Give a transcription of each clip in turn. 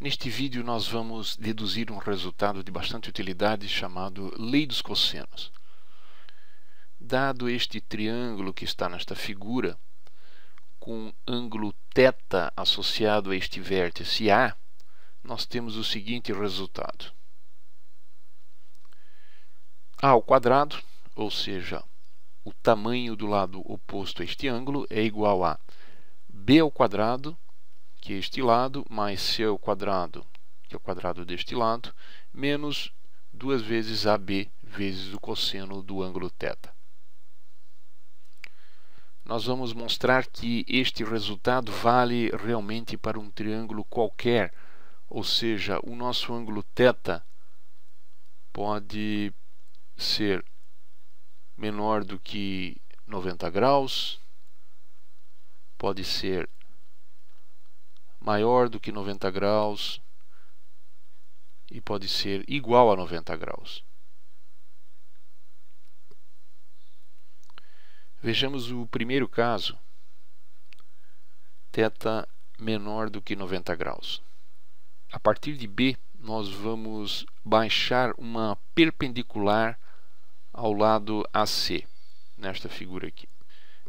Neste vídeo nós vamos deduzir um resultado de bastante utilidade chamado lei dos cossenos. Dado este triângulo que está nesta figura, com ângulo θ associado a este vértice A, nós temos o seguinte resultado. A ao quadrado, ou seja, o tamanho do lado oposto a este ângulo, é igual a b ao quadrado que é este lado, mais c ao quadrado, que é o quadrado deste lado, menos duas vezes AB vezes o cosseno do ângulo θ. Nós vamos mostrar que este resultado vale realmente para um triângulo qualquer, ou seja, o nosso ângulo θ pode ser menor do que 90 graus, pode ser maior do que 90 graus e pode ser igual a 90 graus. Vejamos o primeiro caso, θ menor do que 90 graus. A partir de B, nós vamos baixar uma perpendicular ao lado AC, nesta figura aqui.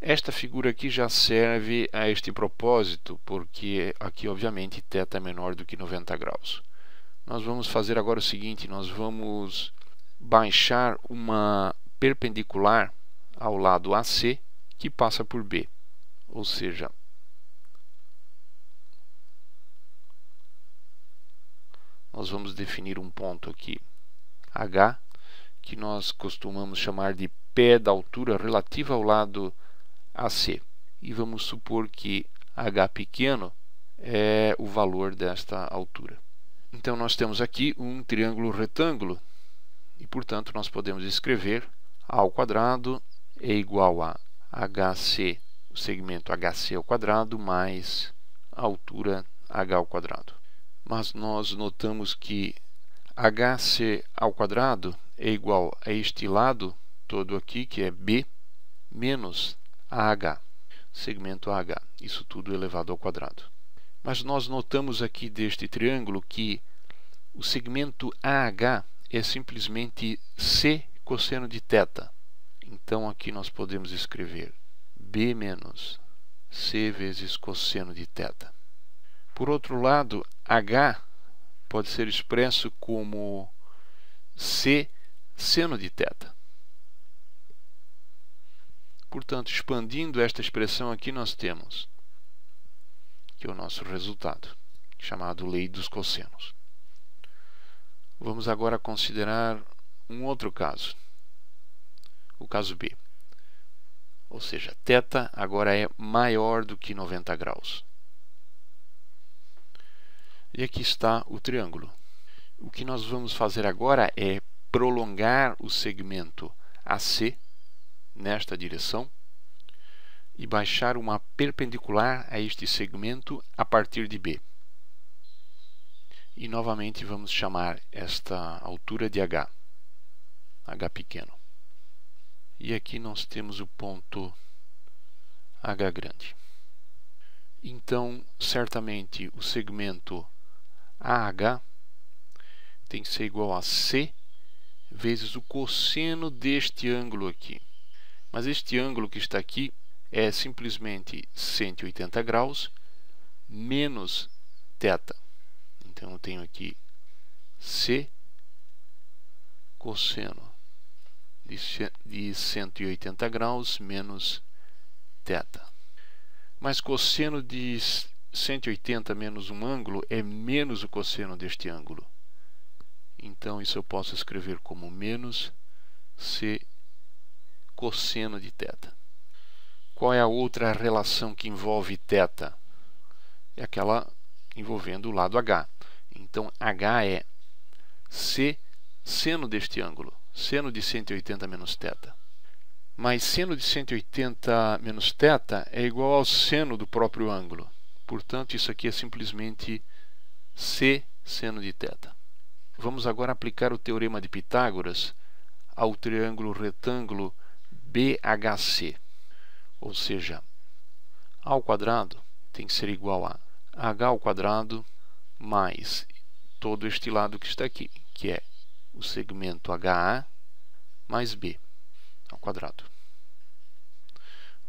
Esta figura aqui já serve a este propósito, porque aqui, obviamente, θ é menor do que 90 graus. Nós vamos fazer agora o seguinte, nós vamos baixar uma perpendicular ao lado AC que passa por B, ou seja, nós vamos definir um ponto aqui H, que nós costumamos chamar de pé da altura relativa ao lado AC. E vamos supor que h pequeno é o valor desta altura. Então nós temos aqui um triângulo retângulo e, portanto, nós podemos escrever a ao quadrado é igual a HC, o segmento HC ao quadrado, mais a altura h ao quadrado. Mas nós notamos que HC ao quadrado é igual a este lado todo aqui, que é B, menos AH, segmento AH, isso tudo elevado ao quadrado. Mas nós notamos aqui deste triângulo que o segmento AH é simplesmente C cosseno de θ. Então aqui nós podemos escrever B menos C vezes cosseno de θ. Por outro lado, H pode ser expresso como C seno de θ. Portanto, expandindo esta expressão aqui, nós temos que é o nosso resultado, chamado lei dos cossenos. Vamos agora considerar um outro caso, o caso B. Ou seja, θ agora é maior do que 90 graus. E aqui está o triângulo. O que nós vamos fazer agora é prolongar o segmento AC nesta direção e baixar uma perpendicular a este segmento a partir de B. E novamente vamos chamar esta altura de H, H pequeno. E aqui nós temos o ponto H grande. Então, certamente, o segmento AH tem que ser igual a C vezes o cosseno deste ângulo aqui. Mas este ângulo que está aqui é simplesmente 180 graus menos θ. Então eu tenho aqui C cosseno de 180 graus menos θ. Mas cosseno de 180 menos um ângulo é menos o cosseno deste ângulo. Então isso eu posso escrever como menos C cosseno de θ. Qual é a outra relação que envolve θ? É aquela envolvendo o lado h. Então, h é c seno deste ângulo, seno de 180 menos θ. Mas seno de 180 menos θ é igual ao seno do próprio ângulo. Portanto, isso aqui é simplesmente c seno de θ. Vamos agora aplicar o teorema de Pitágoras ao triângulo retângulo BHC, ou seja, A ao quadrado tem que ser igual a H ao quadrado mais todo este lado que está aqui, que é o segmento HA mais B ao quadrado.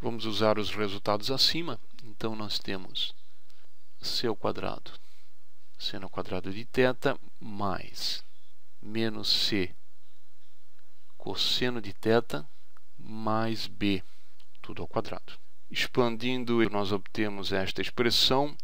Vamos usar os resultados acima. Então, nós temos C ao quadrado, seno ao quadrado de θ, mais menos C cosseno de θ, mais B, tudo ao quadrado. Expandindo, nós obtemos esta expressão.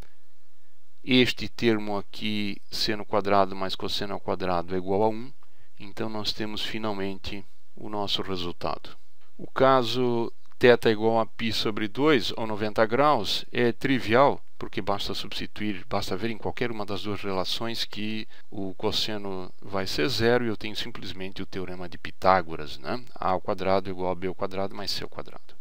Este termo aqui, seno quadrado mais cosseno ao quadrado, é igual a 1. Então, nós temos finalmente o nosso resultado. O caso θ igual a π sobre 2 ou 90 graus é trivial, porque basta substituir, basta ver em qualquer uma das duas relações que o cosseno vai ser zero e eu tenho simplesmente o teorema de Pitágoras, né? a ao quadrado igual a b ao quadrado mais c ao quadrado.